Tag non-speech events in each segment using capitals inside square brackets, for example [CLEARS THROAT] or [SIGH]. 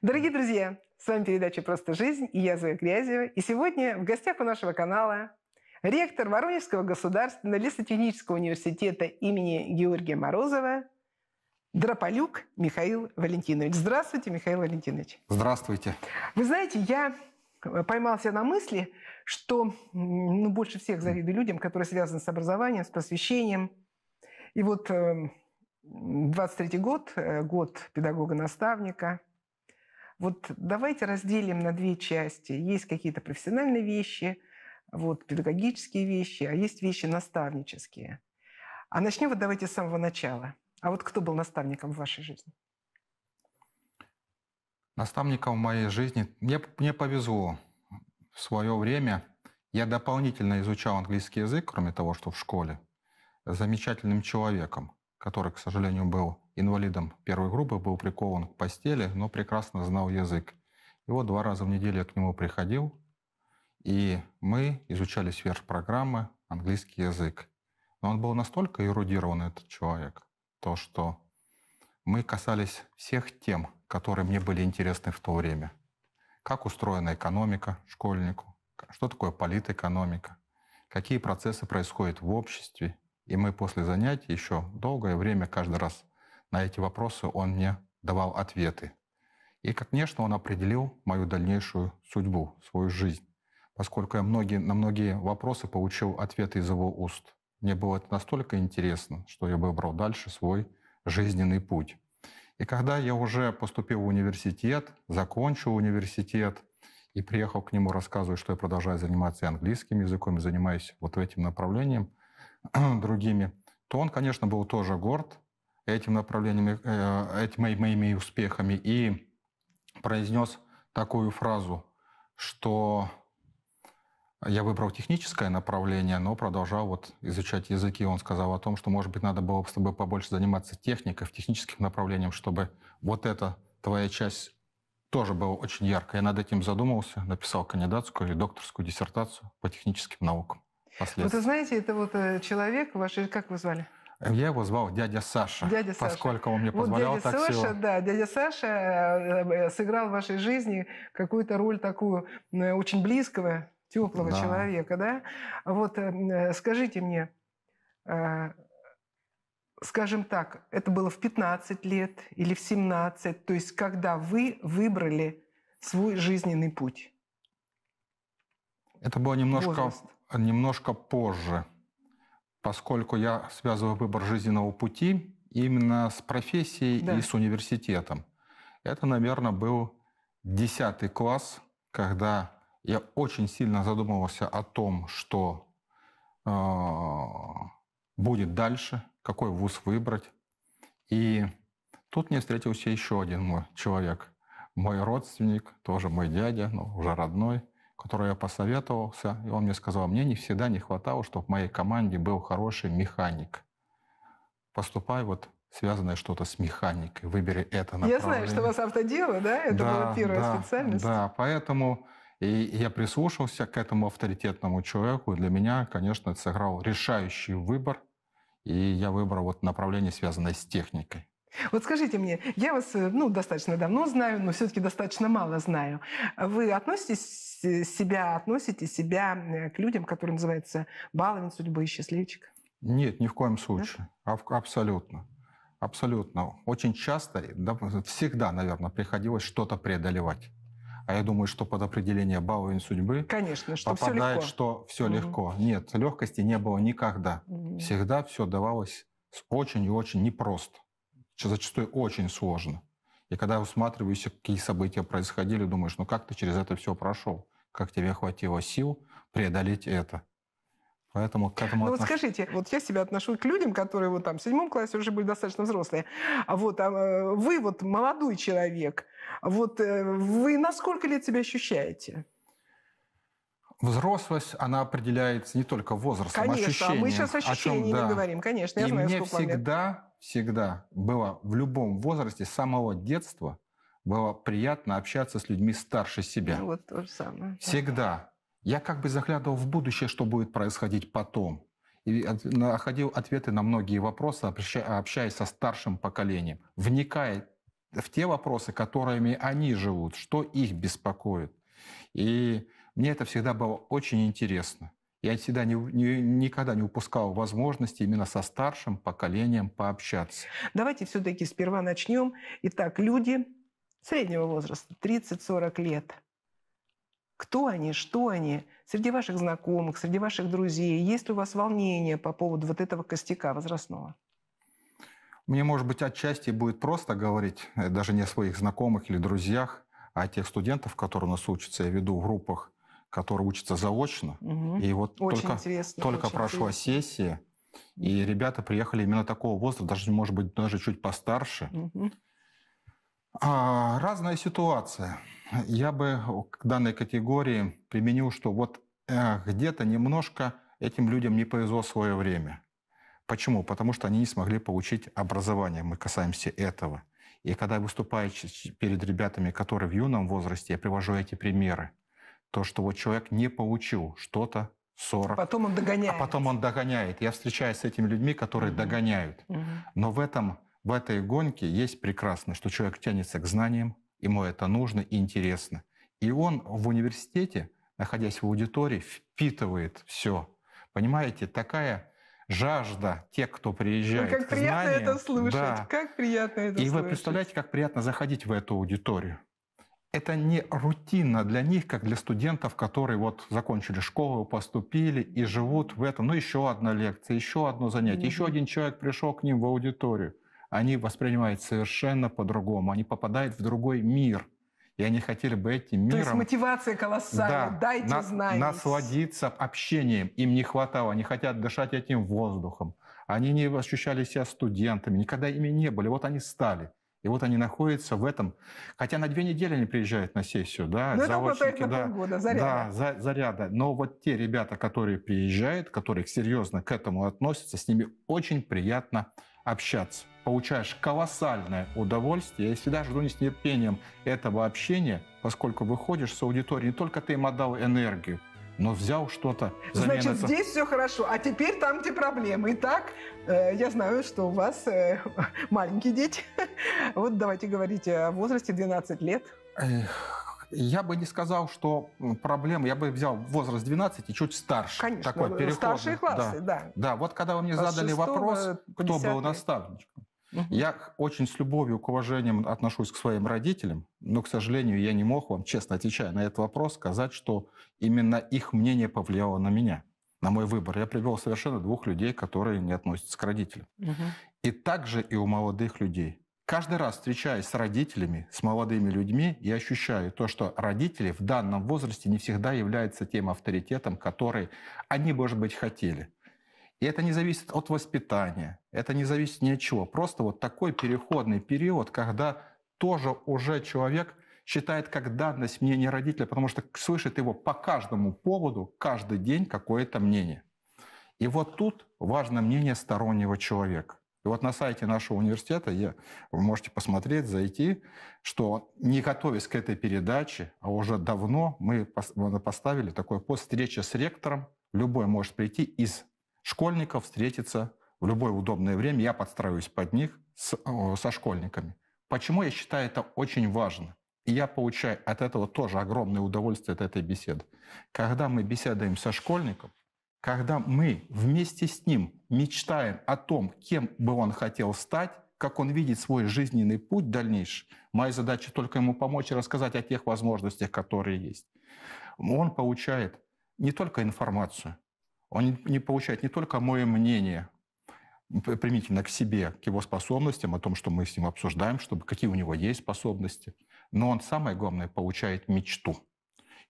Дорогие друзья, с вами передача «Просто жизнь» и я Зоя Грязева. И сегодня в гостях у нашего канала ректор Воронежского государственного лесотехнического университета имени Георгия Морозова Дрополюк Михаил Валентинович. Здравствуйте, Михаил Валентинович. Здравствуйте. Вы знаете, я поймался на мысли, что ну, больше всех завидую людям, которые связаны с образованием, с просвещением. И вот 23 э, год, э, год педагога-наставника – вот давайте разделим на две части. Есть какие-то профессиональные вещи, вот, педагогические вещи, а есть вещи наставнические. А начнем вот давайте с самого начала. А вот кто был наставником в вашей жизни? Наставником в моей жизни мне, мне повезло. В свое время я дополнительно изучал английский язык, кроме того, что в школе, замечательным человеком, который, к сожалению, был инвалидом первой группы, был прикован к постели, но прекрасно знал язык. И вот два раза в неделю я к нему приходил, и мы изучали сверхпрограммы английский язык. Но он был настолько эрудирован, этот человек, то, что мы касались всех тем, которые мне были интересны в то время. Как устроена экономика школьнику, что такое политэкономика, какие процессы происходят в обществе. И мы после занятий еще долгое время каждый раз на эти вопросы он мне давал ответы. И, конечно, он определил мою дальнейшую судьбу, свою жизнь, поскольку я многие, на многие вопросы получил ответы из его уст. Мне было это настолько интересно, что я выбрал дальше свой жизненный путь. И когда я уже поступил в университет, закончил университет и приехал к нему, рассказывая, что я продолжаю заниматься английским языком, и занимаюсь вот этим направлением, [CLEARS THROAT] другими, то он, конечно, был тоже горд этим направлением, э, этими моими успехами и произнес такую фразу, что я выбрал техническое направление, но продолжал вот изучать языки. Он сказал о том, что, может быть, надо было бы с тобой побольше заниматься техникой, техническим направлением, чтобы вот эта твоя часть тоже была очень яркая. Я над этим задумался, написал кандидатскую или докторскую диссертацию по техническим наукам. Вот вы знаете, это вот э, человек, ваш, как вы звали? Я его звал дядя Саша, дядя Саша. поскольку он мне позволял вот дядя так Саша, всего. Да, дядя Саша э, э, сыграл в вашей жизни какую-то роль такую очень близкого, теплого да. человека, да? Вот скажите мне, скажем так, это было в 15 лет или в 17, то есть когда вы выбрали свой жизненный путь? Это было немножко, немножко позже поскольку я связываю выбор жизненного пути именно с профессией да. и с университетом. Это, наверное, был 10 класс, когда я очень сильно задумывался о том, что э, будет дальше, какой вуз выбрать. И тут мне встретился еще один мой человек, мой родственник, тоже мой дядя, но уже родной – которой я посоветовался, и он мне сказал, мне не всегда не хватало, чтобы в моей команде был хороший механик. Поступай вот связанное что-то с механикой, выбери это направление. Я знаю, что у вас автодело, да? Это да, была первая да, специальность. Да, поэтому и я прислушался к этому авторитетному человеку, и для меня, конечно, это сыграл решающий выбор, и я выбрал вот направление, связанное с техникой. Вот скажите мне, я вас э, ну, достаточно давно знаю, но все-таки достаточно мало знаю. Вы относитесь э, себя, относите себя э, к людям, которые называются баловень судьбы и счастливчик? Нет, ни в коем случае. Да? Абсолютно. Абсолютно. Очень часто, да, всегда, наверное, приходилось что-то преодолевать. А я думаю, что под определение баловень судьбы Конечно, что попадает, все легко. что все угу. легко. Нет, легкости не было никогда. Угу. Всегда все давалось очень и очень непросто зачастую очень сложно. И когда усматриваешь, какие события происходили, думаешь, ну как ты через это все прошел? Как тебе хватило сил преодолеть это? Поэтому к этому Ну отнош... вот скажите, вот я себя отношу к людям, которые вот там в седьмом классе уже были достаточно взрослые. А вот а э, вы вот молодой человек, вот э, вы на сколько лет себя ощущаете? Взрослость, она определяется не только возрастом, конечно, ощущением. Конечно, мы сейчас ощущениями да. говорим, конечно, я И знаю, мне всегда всегда было в любом возрасте, с самого детства, было приятно общаться с людьми старше себя. Ну, вот то же самое. Всегда. Я как бы заглядывал в будущее, что будет происходить потом. И находил ответы на многие вопросы, общаясь со старшим поколением, вникая в те вопросы, которыми они живут, что их беспокоит. И мне это всегда было очень интересно. Я всегда не, не, никогда не упускал возможности именно со старшим поколением пообщаться. Давайте все-таки сперва начнем. Итак, люди среднего возраста, 30-40 лет. Кто они, что они? Среди ваших знакомых, среди ваших друзей. Есть ли у вас волнение по поводу вот этого костяка возрастного? Мне, может быть, отчасти будет просто говорить, э, даже не о своих знакомых или друзьях, а о тех студентов, которые у нас учатся. Я веду в группах который учится заочно. Угу. И вот очень только, интересно, только прошла интересно. сессия, и ребята приехали именно такого возраста, даже, может быть, даже чуть постарше. Угу. А, разная ситуация. Я бы к данной категории применил, что вот э, где-то немножко этим людям не повезло свое время. Почему? Потому что они не смогли получить образование. Мы касаемся этого. И когда я выступаю перед ребятами, которые в юном возрасте, я привожу эти примеры. То, что вот человек не получил что-то 40. Потом он догоняет. А потом он догоняет. Я встречаюсь с этими людьми, которые Мгм. догоняют. Мгм. Но в, этом, в этой гонке есть прекрасно, что человек тянется к знаниям, ему это нужно и интересно. И он в университете, находясь в аудитории, впитывает все. Понимаете, такая жажда тех, кто приезжает как к приятно знаниям. это слышать. Да. Как приятно это И вы слышать. представляете, как приятно заходить в эту аудиторию. Это не рутинно для них, как для студентов, которые вот закончили школу, поступили и живут в этом. Ну, еще одна лекция, еще одно занятие, еще Мгм. один человек пришел к ним в аудиторию. Они воспринимают совершенно по-другому. Они попадают в другой мир. И они хотели бы этим То есть миром мотивация колоссальная. Дайте на- знания. насладиться общением. Им не хватало, они хотят дышать этим воздухом. Они не ощущали себя студентами, никогда ими не были. Вот они стали. И вот они находятся в этом. Хотя на две недели они приезжают на сессию, да, Ну, это заочники, да. полгода, заряда. Да, за- заряда. Но вот те ребята, которые приезжают, которые серьезно к этому относятся, с ними очень приятно общаться. Получаешь колоссальное удовольствие. Я всегда жду не с нетерпением этого общения, поскольку выходишь с аудитории, не только ты им отдал энергию, но взял что-то Значит, этого. здесь все хорошо, а теперь там, где проблемы. Итак, э, я знаю, что у вас э, [LAUGHS] маленькие дети. [LAUGHS] Вот давайте говорить о возрасте 12 лет. Я бы не сказал, что проблема. Я бы взял возраст 12 и чуть старше. Конечно, Такой э, переходный. старшие классы, Да. да. Да, вот когда вы мне задали вопрос, кто был наставничком. Мгм. Я очень с любовью, к уважением отношусь к своим родителям, но, к сожалению, я не мог вам, честно отвечая на этот вопрос, сказать, что именно их мнение повлияло на меня, на мой выбор. Я привел совершенно двух людей, которые не относятся к родителям. Мгм. И также и у молодых людей. Каждый раз, встречаясь с родителями, с молодыми людьми, я ощущаю то, что родители в данном возрасте не всегда являются тем авторитетом, который они, может быть, хотели. И это не зависит от воспитания, это не зависит ни от чего. Просто вот такой переходный период, когда тоже уже человек считает как данность мнение родителя, потому что слышит его по каждому поводу, каждый день какое-то мнение. И вот тут важно мнение стороннего человека. И вот на сайте нашего университета я, вы можете посмотреть, зайти, что не готовясь к этой передаче, а уже давно мы пос- мы поставили такой пост «Встреча с ректором». Любой может прийти из школьников, встретиться в любое удобное время. Я подстраиваюсь под них с- со школьниками. Почему я считаю это очень важно? И я получаю от этого тоже огромное удовольствие от этой беседы. Когда мы беседуем со школьником, когда мы вместе с ним мечтаем о том, кем бы он хотел стать, как он видит свой жизненный путь дальнейший, моя задача только ему помочь и рассказать о тех возможностях, которые есть. Он получает не только информацию, он не- получает не только мое мнение, п- примительно к себе, к его способностям, о том, что мы с ним обсуждаем, чтобы, какие у него есть способности, но он, самое главное, получает мечту.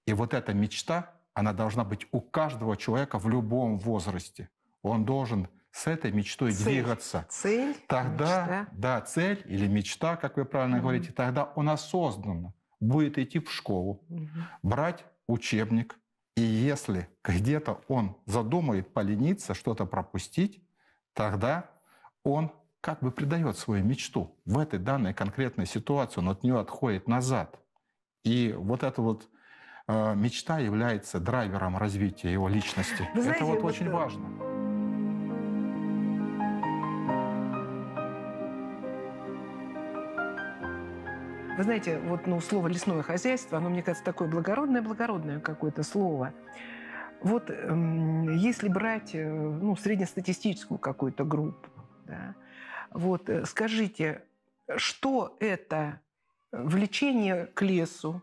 И вот эта мечта, она должна быть у каждого человека в любом возрасте. Он должен с этой мечтой Цель. двигаться. Цель, Тогда, мечта. да, цель или мечта, как вы правильно Мгм. говорите, тогда он осознанно будет идти в школу, Мгм. брать учебник, и если где-то он задумает полениться, что-то пропустить, тогда он как бы предает свою мечту. В этой данной конкретной ситуации он от нее отходит назад. И вот эта вот э, мечта является драйвером развития его личности. Вы знаете, Это вот вот, очень э, важно. Вы знаете, вот ну, слово «лесное хозяйство», оно, мне кажется, такое благородное-благородное какое-то слово. Вот эм, если брать э, ну, среднестатистическую какую-то группу, да, вот э, скажите, что это влечение к лесу,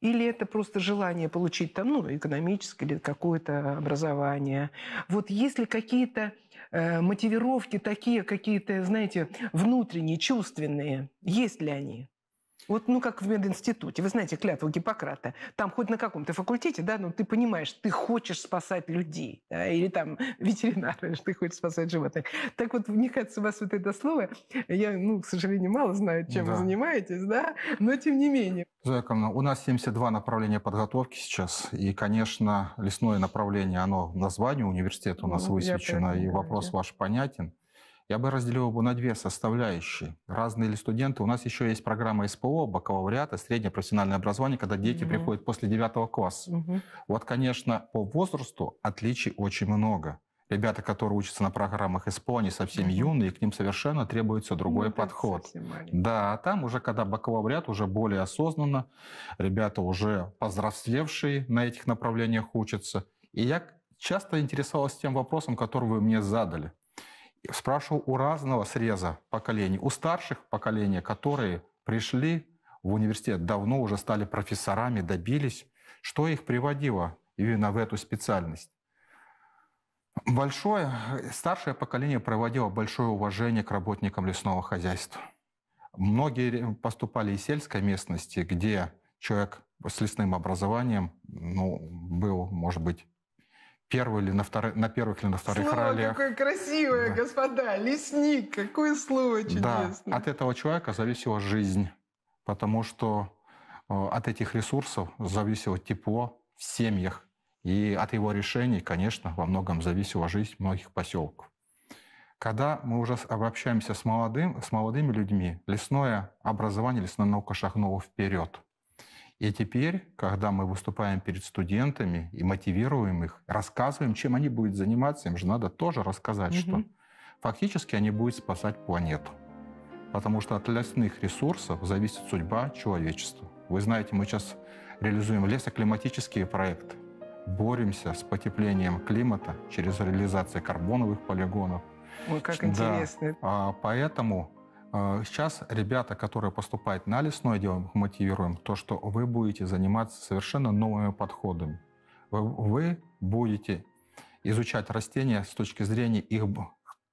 или это просто желание получить там, ну, экономическое или какое-то образование. Вот есть ли какие-то э, мотивировки такие, какие-то, знаете, внутренние, чувственные? Есть ли они? Вот, ну, как в мединституте. Вы знаете клятву Гиппократа. Там хоть на каком-то факультете, да, но ты понимаешь, ты хочешь спасать людей. Да, или там ветеринары, ты хочешь спасать животных. Так вот, мне кажется, у вас вот это слово, я, ну, к сожалению, мало знаю, чем да. вы занимаетесь, да, но тем не менее. Зояковна, у нас 72 направления подготовки сейчас. И, конечно, лесное направление, оно в названии университета у нас ну, высвечено, и вопрос ваш понятен. Я бы разделил его на две составляющие. Разные ли студенты. У нас еще есть программа СПО, бакалавриата, среднее профессиональное образование, когда дети угу. приходят после девятого класса. Угу. Вот, конечно, по возрасту отличий очень много. Ребята, которые учатся на программах СПО, они совсем угу. юные, и к ним совершенно требуется другой ну, подход. Да, а там уже, когда бакалавриат, уже более осознанно, ребята уже повзрослевшие на этих направлениях учатся. И я часто интересовался тем вопросом, который вы мне задали спрашивал у разного среза поколений, у старших поколения, которые пришли в университет, давно уже стали профессорами, добились, что их приводило именно в эту специальность. Большое, старшее поколение проводило большое уважение к работникам лесного хозяйства. Многие поступали из сельской местности, где человек с лесным образованием ну, был, может быть, первый или на, вторых, на первых или на вторых слово ролях. какое красивое, да. господа! Лесник, какое слово чудесное! Да, от этого человека зависела жизнь, потому что э, от этих ресурсов зависело тепло в семьях, и от его решений, конечно, во многом зависела жизнь многих поселков. Когда мы уже обобщаемся с, молодым, с молодыми людьми, лесное образование, лесная наука шагнула вперед – и теперь, когда мы выступаем перед студентами и мотивируем их, рассказываем, чем они будут заниматься, им же надо тоже рассказать, угу. что фактически они будут спасать планету. Потому что от лесных ресурсов зависит судьба человечества. Вы знаете, мы сейчас реализуем лесоклиматические проекты, боремся с потеплением климата через реализацию карбоновых полигонов. Ой, как да. интересно. А, поэтому сейчас ребята, которые поступают на лесное дело, мотивируем то, что вы будете заниматься совершенно новыми подходами. Вы будете изучать растения с точки зрения их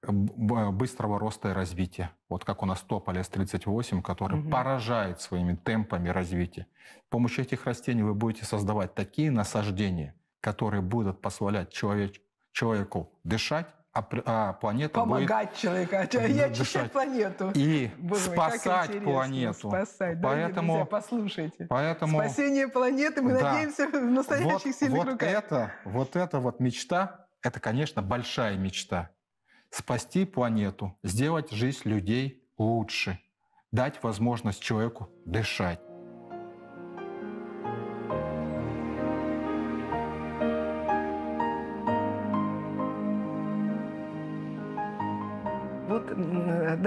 быстрого роста и развития. Вот как у нас тополь С-38, который угу. поражает своими темпами развития. С помощью этих растений вы будете создавать такие насаждения, которые будут позволять человек, человеку дышать, а, а планета Помогать будет человеку, а я очищать планету. И Боже спасать мой, планету. Спасать, поэтому, друзья, послушайте. Поэтому, Спасение планеты, мы да, надеемся в настоящих вот, сильных вот руках. Это, вот эта вот мечта, это, конечно, большая мечта. Спасти планету, сделать жизнь людей лучше, дать возможность человеку дышать.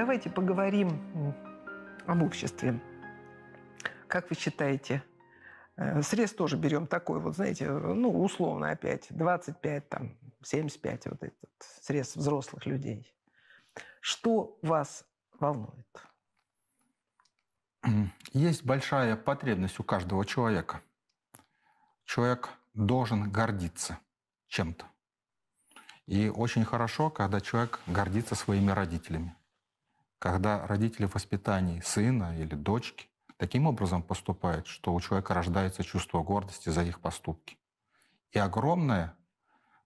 Давайте поговорим об обществе. Как вы считаете, э, срез тоже берем такой, вот знаете, ну, условно опять, 25, там, 75, вот этот срез взрослых людей. Что вас волнует? Есть большая потребность у каждого человека. Человек должен гордиться чем-то. И очень хорошо, когда человек гордится своими родителями когда родители в воспитании сына или дочки таким образом поступают, что у человека рождается чувство гордости за их поступки. И огромная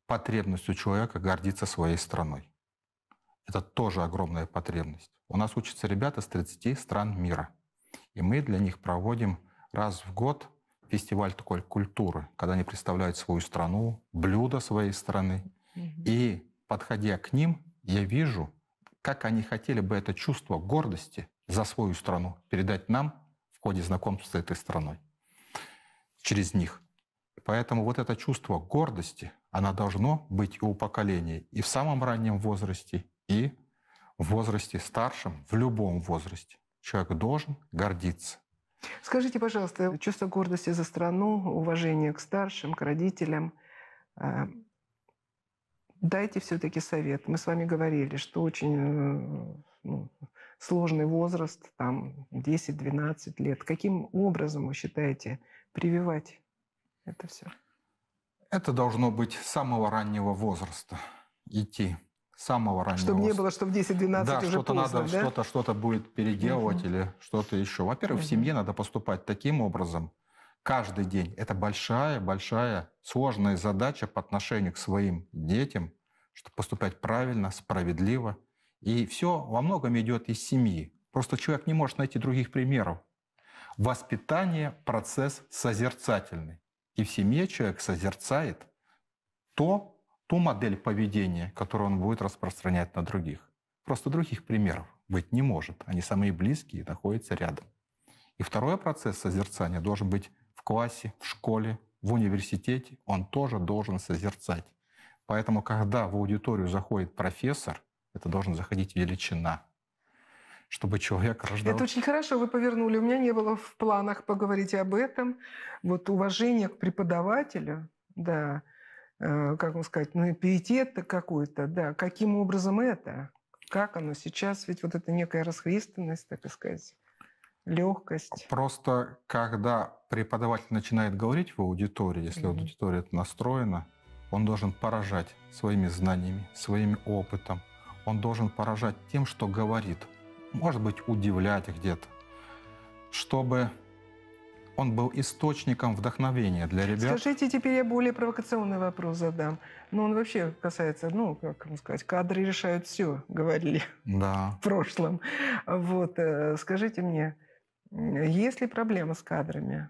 потребность у человека гордиться своей страной. Это тоже огромная потребность. У нас учатся ребята с 30 стран мира. И мы для них проводим раз в год фестиваль такой культуры, когда они представляют свою страну, блюда своей страны. Mm-hmm. И подходя к ним, я вижу, как они хотели бы это чувство гордости за свою страну передать нам в ходе знакомства с этой страной, через них. Поэтому вот это чувство гордости, оно должно быть и у поколения и в самом раннем возрасте, и в возрасте старшем, в любом возрасте. Человек должен гордиться Скажите, пожалуйста, чувство гордости за страну, уважение к старшим, к родителям. Дайте все-таки совет. Мы с вами говорили, что очень э, ну, сложный возраст, там 10-12 лет. Каким образом вы считаете прививать это все? Это должно быть с самого раннего возраста идти. Самого раннего Чтобы возраста. не было, что в 10-12 да, уже что-то поздно, надо, да? что-то, что-то будет переделывать Мгм. или что-то еще. Во-первых, в Мгм. семье надо поступать таким образом каждый день. Это большая-большая сложная задача по отношению к своим детям, чтобы поступать правильно, справедливо. И все во многом идет из семьи. Просто человек не может найти других примеров. Воспитание – процесс созерцательный. И в семье человек созерцает то, ту модель поведения, которую он будет распространять на других. Просто других примеров быть не может. Они самые близкие и находятся рядом. И второй процесс созерцания должен быть в классе, в школе, в университете. Он тоже должен созерцать. Поэтому, когда в аудиторию заходит профессор, это должен заходить величина, чтобы человек рождал... Это очень хорошо вы повернули. У меня не было в планах поговорить об этом. Вот уважение к преподавателю, да, э, как вам сказать, ну, пиетет какой-то, да. Каким образом это? Как оно сейчас? Ведь вот это некая расхристанность, так сказать, легкость. Просто когда преподаватель начинает говорить в аудитории, если Мгм. аудитория настроена, он должен поражать своими знаниями, своим опытом. Он должен поражать тем, что говорит. Может быть, удивлять где-то. Чтобы он был источником вдохновения для ребят. Скажите, теперь я более провокационный вопрос задам. Ну, он вообще касается, ну, как вам сказать, кадры решают все, [LAUGHS] говорили Да. в прошлом. Вот, э, скажите мне, есть ли проблема с кадрами?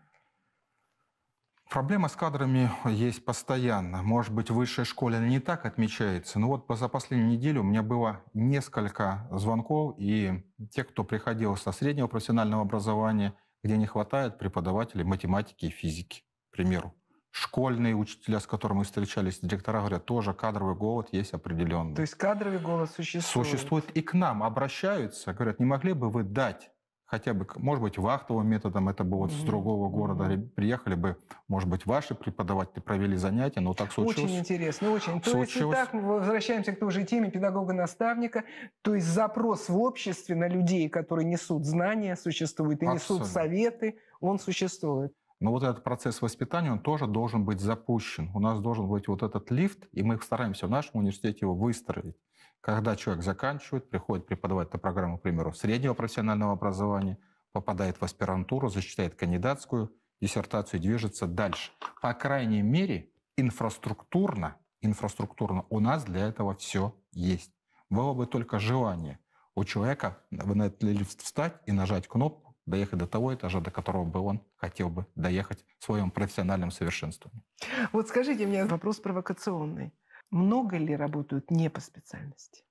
Проблема с кадрами есть постоянно. Может быть, в высшей школе она не так отмечается. Но вот за последнюю неделю у меня было несколько звонков, и те, кто приходил со среднего профессионального образования, где не хватает преподавателей математики и физики, к примеру. Школьные учителя, с которыми мы встречались, директора говорят, тоже кадровый голод есть определенный. То есть кадровый голос существует? Существует. И к нам обращаются, говорят, не могли бы вы дать хотя бы, может быть, вахтовым методом, это бы вот с Мгм. другого города ре- приехали бы, может быть, ваши преподаватели провели занятия, но так случилось. Очень интересно, очень. То есть, итак, мы возвращаемся к той же теме педагога-наставника. То есть запрос в обществе на людей, которые несут знания, существует, и несут Абсолютно. советы, он существует. Но вот этот процесс воспитания, он тоже должен быть запущен. У нас должен быть вот этот лифт, и мы стараемся в нашем университете его выстроить. Когда человек заканчивает, приходит преподавать на программу, к примеру, среднего профессионального образования, попадает в аспирантуру, защищает кандидатскую диссертацию и движется дальше. По крайней мере, инфраструктурно, инфраструктурно у нас для этого все есть. Было бы только желание у человека на этот встать и нажать кнопку, доехать до того этажа, до которого бы он хотел бы доехать в своем профессиональном совершенствовании. Вот скажите мне вопрос провокационный. Много ли работают не по специальности?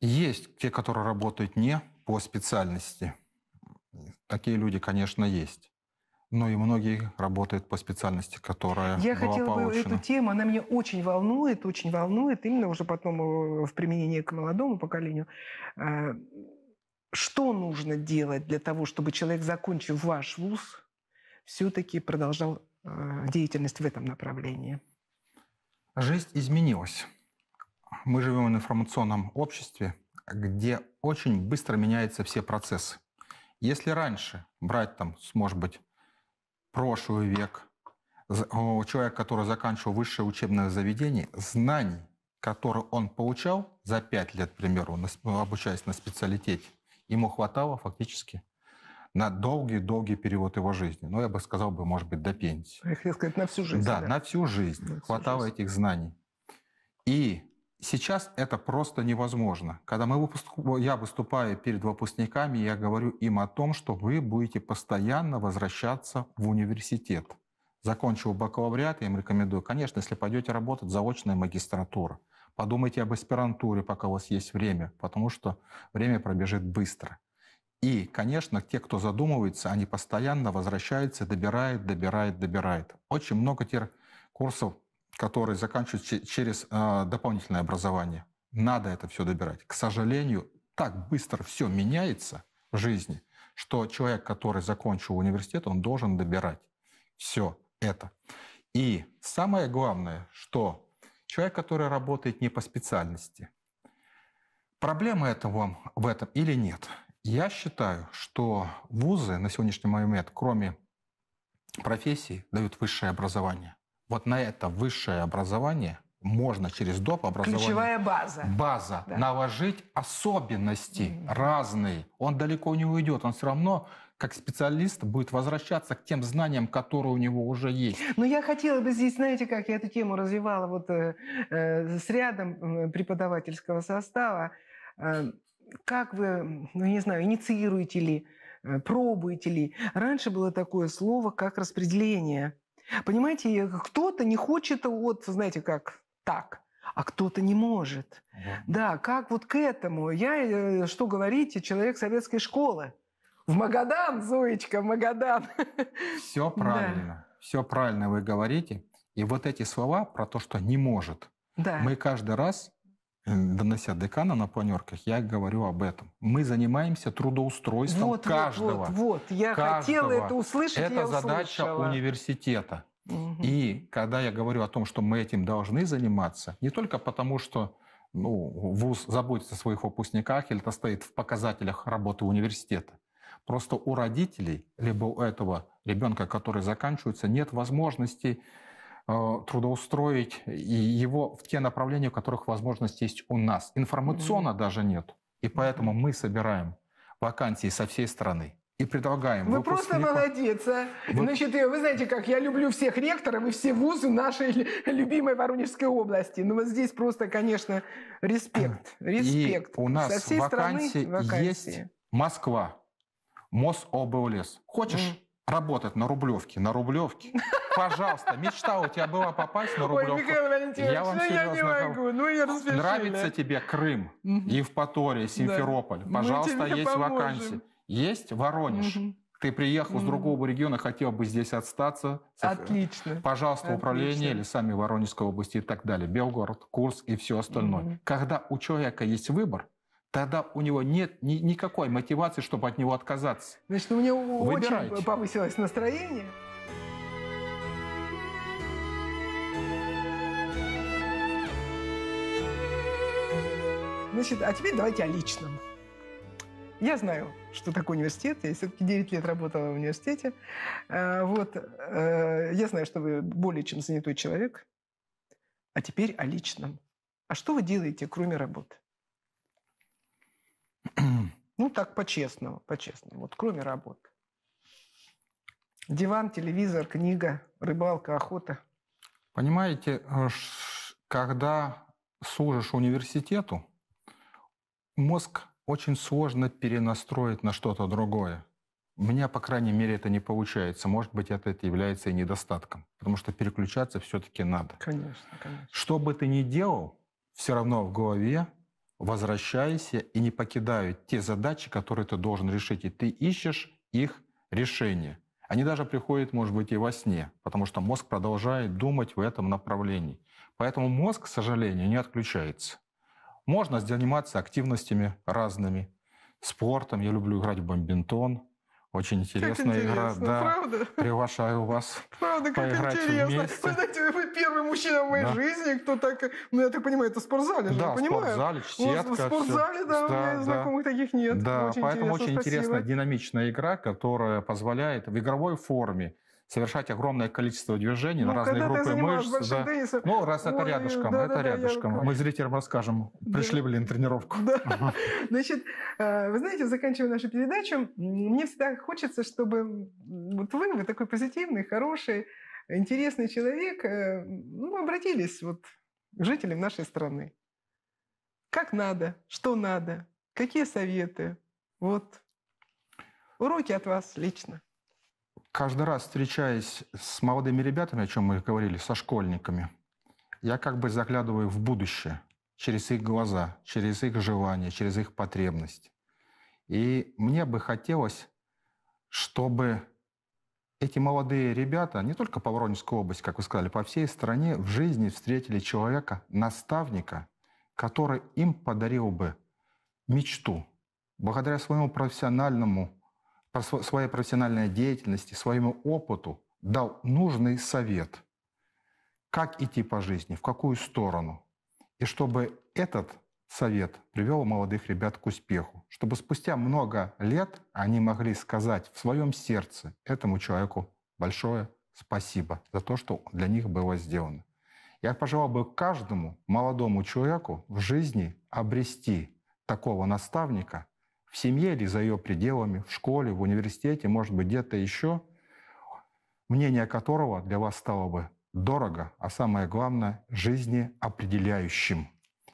Есть те, которые работают не по специальности. Такие люди, конечно, есть. Но и многие работают по специальности, которая Я была хотела бы получена. эту тему, она меня очень волнует, очень волнует, именно уже потом э, в применении к молодому поколению. Э, Что нужно делать для того, чтобы человек, закончив ваш вуз, все-таки продолжал э, деятельность в этом направлении? Жизнь изменилась. Мы живем в информационном обществе, где очень быстро меняются все процессы. Если раньше брать там, может быть, прошлый век, человек, который заканчивал высшее учебное заведение, знаний, которые он получал за пять лет, к примеру, обучаясь на специалитете, ему хватало фактически на долгий-долгий период его жизни. Ну, я бы сказал, бы, может быть, до пенсии. Я хотела сказать, на всю жизнь. Да, на всю жизнь На всю хватало жизнь. этих знаний. И сейчас это просто невозможно. Когда мы выпуск- я выступаю перед выпускниками, я говорю им о том, что вы будете постоянно возвращаться в университет. Закончил бакалавриат, я им рекомендую, конечно, если пойдете работать, заочная магистратура. Подумайте об аспирантуре, пока у вас есть время, потому что время пробежит быстро. И, конечно, те, кто задумывается, они постоянно возвращаются, добирают, добирают, добирают. Очень много тех курсов, которые заканчивают че- через э, дополнительное образование. Надо это все добирать. К сожалению, так быстро все меняется в жизни, что человек, который закончил университет, он должен добирать все это. И самое главное, что человек, который работает не по специальности, проблема этого в этом или нет? Я считаю, что вузы на сегодняшний момент, кроме профессии, дают высшее образование. Вот на это высшее образование можно через доп. образование... Ключевая база. База. Да. Наложить особенности mm-hmm. разные. Он далеко не уйдет. Он все равно как специалист будет возвращаться к тем знаниям, которые у него уже есть. Но я хотела бы здесь, знаете, как я эту тему развивала вот э, э, с рядом преподавательского состава. Э, как вы, ну не знаю, инициируете ли, э, пробуете ли? Раньше было такое слово, как распределение. Понимаете, кто-то не хочет, вот, знаете, как так, а кто-то не может. Да. да, как вот к этому? Я, э, что говорите, человек советской школы. В Магадан, Зоечка, в Магадан. Все [LAUGHS] правильно. Да. Все правильно вы говорите. И вот эти слова про то, что не может, да. мы каждый раз, э, донося декана на планерках, я говорю об этом. Мы занимаемся трудоустройством вот, каждого. Вот, вот, вот. Я каждого. хотела это услышать, Это я задача услышала. университета. И когда я говорю о том, что мы этим должны заниматься, не только потому, что ну, ВУЗ заботится о своих выпускниках, или это стоит в показателях работы университета. Просто у родителей, либо у этого ребенка, который заканчивается, нет возможности э, трудоустроить его в те направления, в которых возможность есть у нас. Информационно mm-hmm. даже нет. И поэтому мы собираем вакансии со всей страны и предлагаем Вы просто молодец, а? Вы... Значит, вы знаете, как я люблю всех ректоров и все вузы нашей любимой Воронежской области. Ну вот здесь просто, конечно, респект. [CLEARS THROAT] Респект. И у нас Со всей вакансии, страны вакансии есть Москва, Мособлс. Хочешь mm. работать на Рублевке? На Рублевке. [LAUGHS] Пожалуйста, мечта у тебя была попасть на Рублевку. Ой, Михаил Валентинович, я вам ну я не могу, ну я распиши. Нравится тебе Крым, Евпатория, Симферополь? Да. Пожалуйста, есть поможем. вакансии. Есть Воронеж. Угу. Ты приехал угу. с другого региона, хотел бы здесь остаться. Отлично. Пожалуйста, Отлично. управление или сами Воронежской области и так далее. Белгород, Курс и все остальное. Угу. Когда у человека есть выбор, тогда у него нет ни, никакой мотивации, чтобы от него отказаться. Значит, у него Выбирайте. очень повысилось настроение. Значит, а теперь давайте о личном. Я знаю, что такое университет. Я все-таки 9 лет работала в университете. Э, вот. Э, я знаю, что вы более чем занятой человек. А теперь о личном. А что вы делаете, кроме работы? [CLEARS THROAT] Ну, так по-честному, по-честному. Вот кроме работы. Диван, телевизор, книга, рыбалка, охота. Понимаете, э, когда служишь университету, мозг очень сложно перенастроить на что-то другое. У меня, по крайней мере, это не получается. Может быть, это, это является и недостатком. Потому что переключаться все-таки надо. Конечно, конечно. Что бы ты ни делал, все равно в голове возвращайся и не покидаю те задачи, которые ты должен решить. И ты ищешь их решение. Они даже приходят, может быть, и во сне, потому что мозг продолжает думать в этом направлении. Поэтому мозг, к сожалению, не отключается. Можно заниматься активностями разными, спортом. Я люблю играть в бомбинтон. Очень интересная как игра. Да. Правда? Приглашаю вас Правда, как поиграть интересно. вместе. Вы знаете, вы первый мужчина в моей да. жизни, кто так... Ну, я так понимаю, это в спортзале же, Да, в спортзале, сетка. В спортзале, да, да, у меня да. знакомых таких нет. Да, очень поэтому интересно, очень спасибо. интересная динамичная игра, которая позволяет в игровой форме совершать огромное количество движений ну, на разные группы мышц. Да. Теннисом, ну, раз это рядышком, да, это да, рядышком. Я... Мы зрителям расскажем. Пришли, да. блин, тренировку. Да. Значит, э, вы знаете, заканчивая нашу передачу, мне всегда хочется, чтобы вот вы, вы такой позитивный, хороший, интересный человек, э, ну, обратились вот к жителям нашей страны. Как надо, что надо, какие советы. Вот уроки от вас лично каждый раз встречаясь с молодыми ребятами, о чем мы говорили, со школьниками, я как бы заглядываю в будущее через их глаза, через их желания, через их потребности. И мне бы хотелось, чтобы эти молодые ребята, не только по Воронежской области, как вы сказали, по всей стране в жизни встретили человека, наставника, который им подарил бы мечту. Благодаря своему профессиональному по своей профессиональной деятельности, своему опыту дал нужный совет, как идти по жизни, в какую сторону. И чтобы этот совет привел молодых ребят к успеху, чтобы спустя много лет они могли сказать в своем сердце этому человеку большое спасибо за то, что для них было сделано. Я пожелал бы каждому молодому человеку в жизни обрести такого наставника в семье или за ее пределами, в школе, в университете, может быть, где-то еще, мнение которого для вас стало бы дорого, а самое главное, жизнеопределяющим.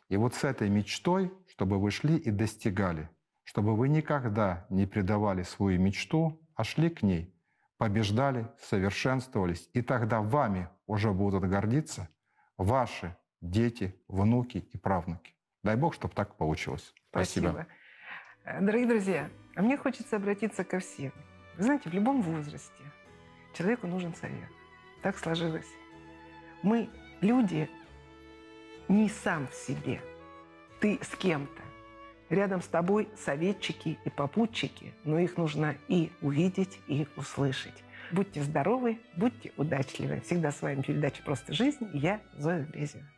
И вот с этой мечтой, чтобы вы шли и достигали, чтобы вы никогда не предавали свою мечту, а шли к ней, побеждали, совершенствовались, и тогда вами уже будут гордиться ваши дети, внуки и правнуки. Дай Бог, чтобы так получилось. Спасибо. Спасибо. Э, дорогие друзья, а мне хочется обратиться ко всем. Вы знаете, в любом возрасте человеку нужен совет. Так сложилось. Мы, люди, не сам в себе. Ты с кем-то. Рядом с тобой советчики и попутчики, но их нужно и увидеть, и услышать. Будьте здоровы, будьте удачливы. Всегда с вами передача «Просто жизнь» я, Зоя Брезина.